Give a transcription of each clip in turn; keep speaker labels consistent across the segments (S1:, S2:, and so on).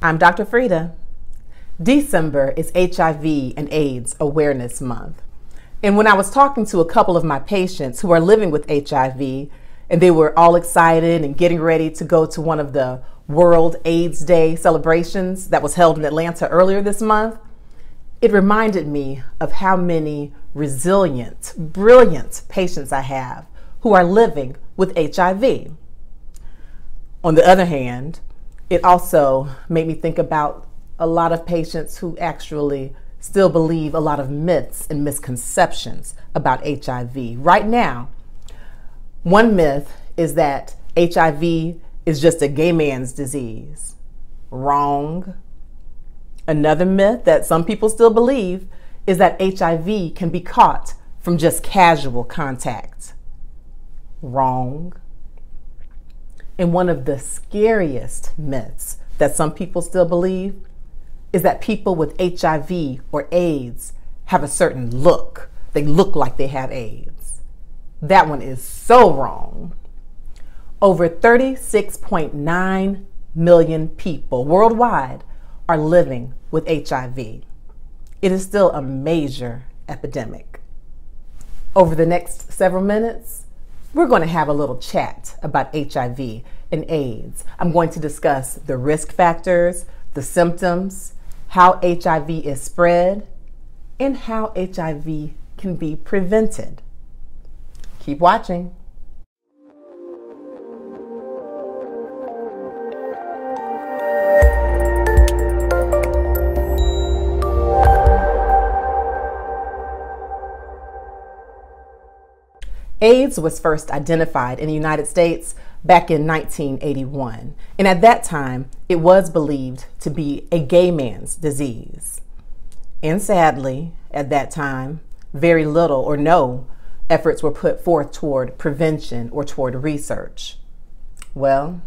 S1: I'm Dr. Frita. December is HIV and AIDS Awareness Month. And when I was talking to a couple of my patients who are living with HIV, and they were all excited and getting ready to go to one of the World AIDS Day celebrations that was held in Atlanta earlier this month, it reminded me of how many resilient, brilliant patients I have who are living with HIV. On the other hand, it also made me think about a lot of patients who actually still believe a lot of myths and misconceptions about HIV. Right now, one myth is that HIV is just a gay man's disease. Wrong. Another myth that some people still believe is that HIV can be caught from just casual contact. Wrong. And one of the scariest myths that some people still believe is that people with HIV or AIDS have a certain look. They look like they have AIDS. That one is so wrong. Over 36.9 million people worldwide are living with HIV. It is still a major epidemic. Over the next several minutes, we're going to have a little chat about HIV and AIDS. I'm going to discuss the risk factors, the symptoms, how HIV is spread, and how HIV can be prevented. Keep watching. AIDS was first identified in the United States back in 1981, and at that time it was believed to be a gay man's disease. And sadly, at that time, very little or no efforts were put forth toward prevention or toward research. Well,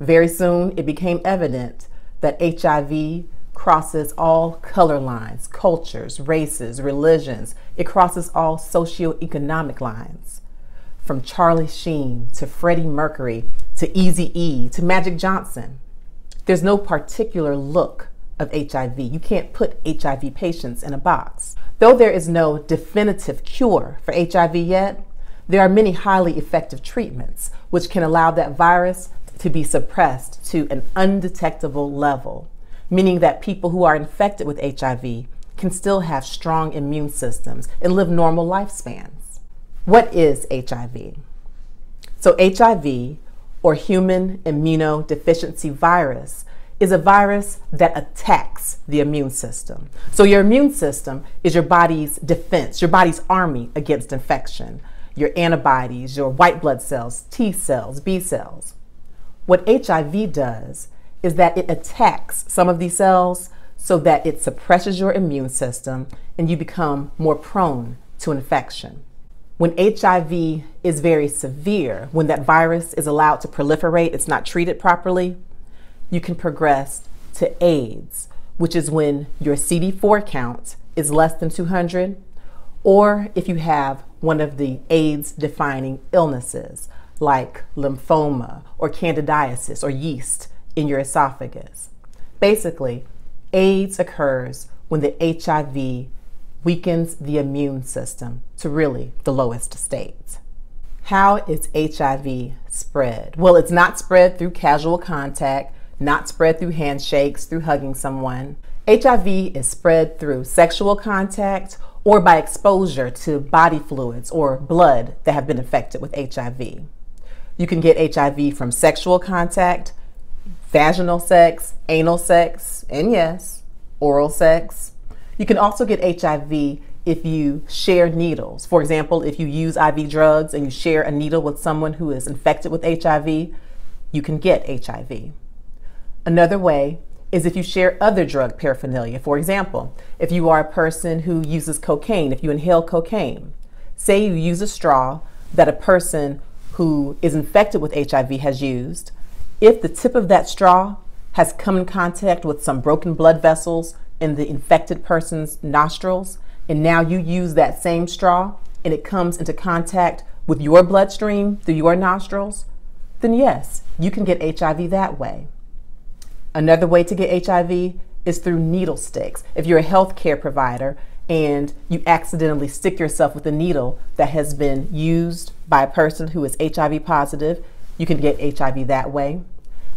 S1: very soon it became evident that HIV crosses all color lines, cultures, races, religions. It crosses all socioeconomic lines from Charlie Sheen to Freddie Mercury to Easy E to Magic Johnson. There's no particular look of HIV. You can't put HIV patients in a box. Though there is no definitive cure for HIV yet, there are many highly effective treatments which can allow that virus to be suppressed to an undetectable level, meaning that people who are infected with HIV can still have strong immune systems and live normal lifespans. What is HIV? So, HIV, or human immunodeficiency virus, is a virus that attacks the immune system. So, your immune system is your body's defense, your body's army against infection, your antibodies, your white blood cells, T cells, B cells. What HIV does is that it attacks some of these cells so that it suppresses your immune system and you become more prone to infection. When HIV is very severe, when that virus is allowed to proliferate, it's not treated properly, you can progress to AIDS, which is when your CD4 count is less than 200, or if you have one of the AIDS defining illnesses like lymphoma or candidiasis or yeast in your esophagus. Basically, AIDS occurs when the HIV weakens the immune system to really the lowest states. How is HIV spread? Well, it's not spread through casual contact, not spread through handshakes, through hugging someone. HIV is spread through sexual contact or by exposure to body fluids or blood that have been infected with HIV. You can get HIV from sexual contact, vaginal sex, anal sex, and yes, oral sex, you can also get HIV if you share needles. For example, if you use IV drugs and you share a needle with someone who is infected with HIV, you can get HIV. Another way is if you share other drug paraphernalia. For example, if you are a person who uses cocaine, if you inhale cocaine, say you use a straw that a person who is infected with HIV has used, if the tip of that straw has come in contact with some broken blood vessels in the infected person's nostrils, and now you use that same straw and it comes into contact with your bloodstream through your nostrils, then yes, you can get HIV that way. Another way to get HIV is through needle sticks. If you're a healthcare provider and you accidentally stick yourself with a needle that has been used by a person who is HIV positive, you can get HIV that way.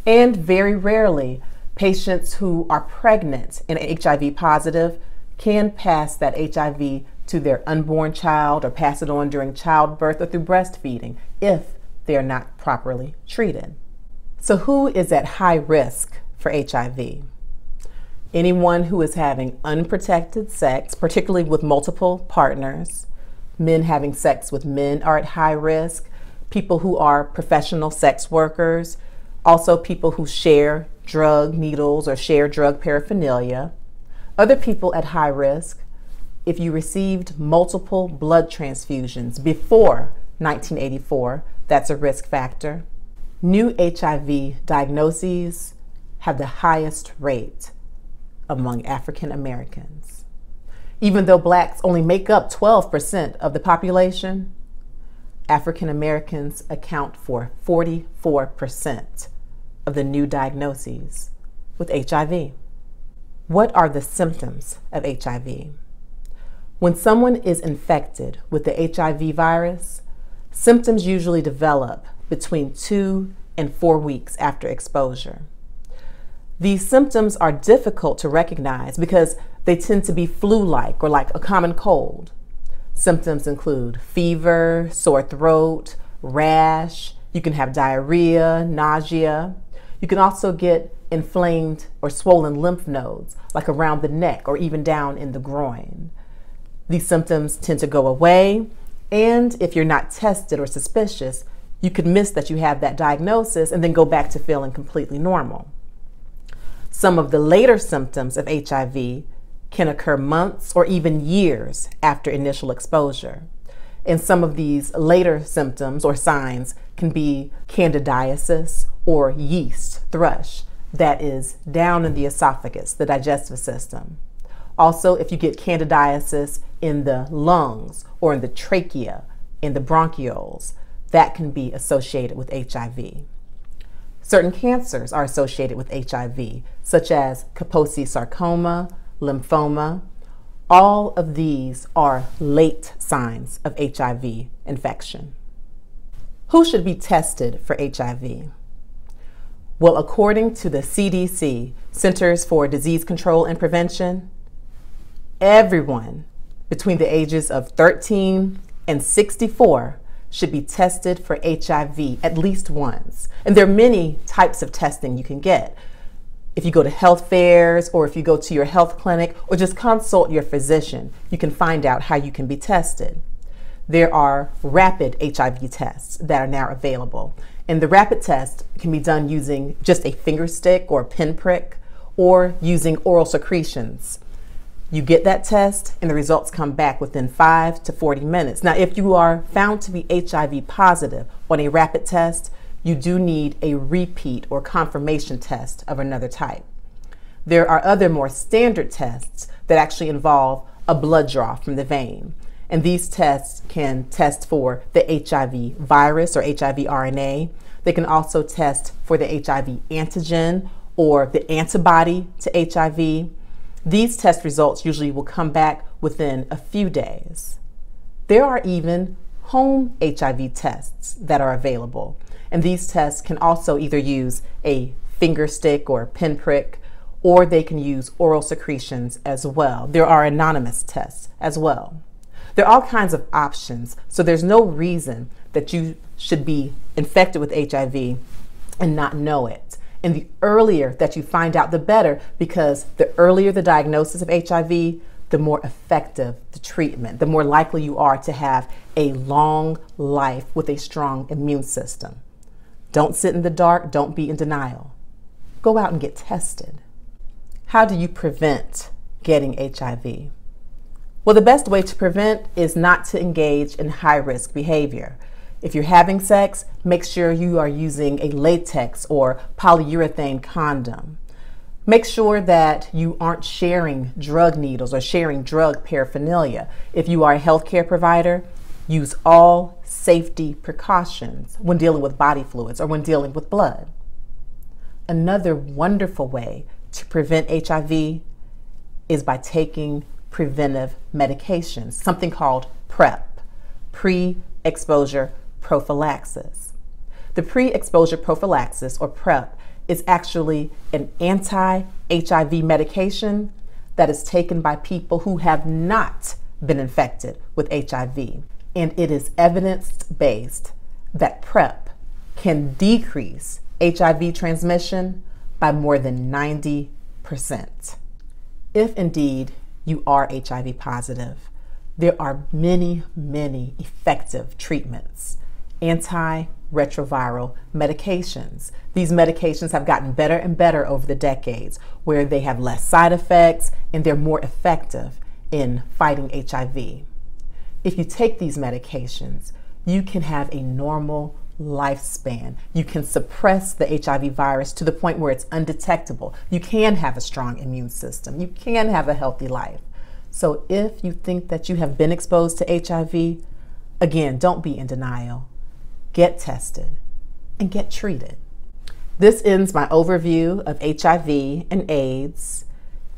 S1: And very rarely, patients who are pregnant and HIV positive can pass that HIV to their unborn child or pass it on during childbirth or through breastfeeding if they are not properly treated. So, who is at high risk for HIV? Anyone who is having unprotected sex, particularly with multiple partners, men having sex with men are at high risk, people who are professional sex workers, also people who share drug needles or share drug paraphernalia. Other people at high risk, if you received multiple blood transfusions before 1984, that's a risk factor. New HIV diagnoses have the highest rate among African Americans. Even though blacks only make up 12% of the population, African Americans account for 44% of the new diagnoses with HIV. What are the symptoms of HIV? When someone is infected with the HIV virus, symptoms usually develop between two and four weeks after exposure. These symptoms are difficult to recognize because they tend to be flu like or like a common cold. Symptoms include fever, sore throat, rash. You can have diarrhea, nausea. You can also get inflamed or swollen lymph nodes, like around the neck or even down in the groin. These symptoms tend to go away, and if you're not tested or suspicious, you could miss that you have that diagnosis and then go back to feeling completely normal. Some of the later symptoms of HIV can occur months or even years after initial exposure. And some of these later symptoms or signs can be candidiasis or yeast thrush that is down in the esophagus, the digestive system. Also, if you get candidiasis in the lungs or in the trachea, in the bronchioles, that can be associated with HIV. Certain cancers are associated with HIV, such as Kaposi sarcoma, lymphoma. All of these are late signs of HIV infection. Who should be tested for HIV? Well, according to the CDC, Centers for Disease Control and Prevention, everyone between the ages of 13 and 64 should be tested for HIV at least once. And there are many types of testing you can get if you go to health fairs or if you go to your health clinic or just consult your physician, you can find out how you can be tested. There are rapid HIV tests that are now available. And the rapid test can be done using just a finger stick or a pinprick or using oral secretions. You get that test and the results come back within 5 to 40 minutes. Now, if you are found to be HIV positive on a rapid test, you do need a repeat or confirmation test of another type. There are other more standard tests that actually involve a blood draw from the vein. And these tests can test for the HIV virus or HIV RNA. They can also test for the HIV antigen or the antibody to HIV. These test results usually will come back within a few days. There are even home HIV tests that are available. And these tests can also either use a finger stick or pinprick, or they can use oral secretions as well. There are anonymous tests as well. There are all kinds of options, so there's no reason that you should be infected with HIV and not know it. And the earlier that you find out, the better, because the earlier the diagnosis of HIV, the more effective the treatment, the more likely you are to have a long life with a strong immune system. Don't sit in the dark, don't be in denial. Go out and get tested. How do you prevent getting HIV? Well, the best way to prevent is not to engage in high risk behavior. If you're having sex, make sure you are using a latex or polyurethane condom. Make sure that you aren't sharing drug needles or sharing drug paraphernalia. If you are a healthcare provider, use all safety precautions when dealing with body fluids or when dealing with blood. Another wonderful way to prevent HIV is by taking preventive medications, something called PrEP, pre exposure prophylaxis. The pre exposure prophylaxis, or PrEP, is actually an anti HIV medication that is taken by people who have not been infected with HIV. And it is evidence based that PrEP can decrease HIV transmission by more than 90%. If indeed you are HIV positive, there are many, many effective treatments, antiretroviral medications. These medications have gotten better and better over the decades, where they have less side effects and they're more effective in fighting HIV. If you take these medications, you can have a normal lifespan. You can suppress the HIV virus to the point where it's undetectable. You can have a strong immune system. You can have a healthy life. So if you think that you have been exposed to HIV, again, don't be in denial. Get tested and get treated. This ends my overview of HIV and AIDS.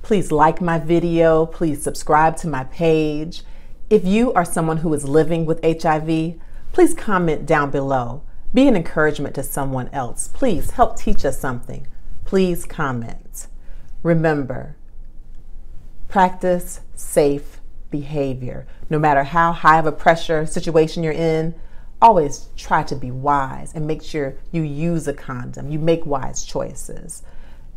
S1: Please like my video. Please subscribe to my page. If you are someone who is living with HIV, please comment down below. Be an encouragement to someone else. Please help teach us something. Please comment. Remember, practice safe behavior. No matter how high of a pressure situation you're in, always try to be wise and make sure you use a condom. You make wise choices.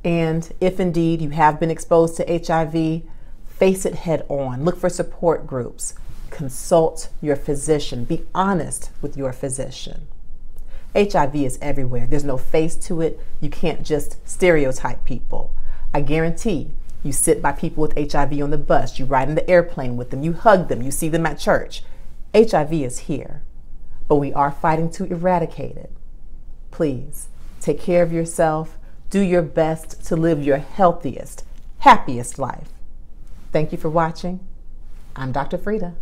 S1: And if indeed you have been exposed to HIV, face it head on. Look for support groups. Consult your physician. Be honest with your physician. HIV is everywhere. There's no face to it. You can't just stereotype people. I guarantee you sit by people with HIV on the bus, you ride in the airplane with them, you hug them, you see them at church. HIV is here, but we are fighting to eradicate it. Please take care of yourself. Do your best to live your healthiest, happiest life. Thank you for watching. I'm Dr. Frita.